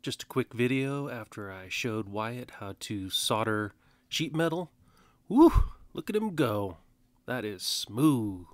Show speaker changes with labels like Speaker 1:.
Speaker 1: Just a quick video after I showed Wyatt how to solder sheet metal. Woo! Look at him go. That is smooth.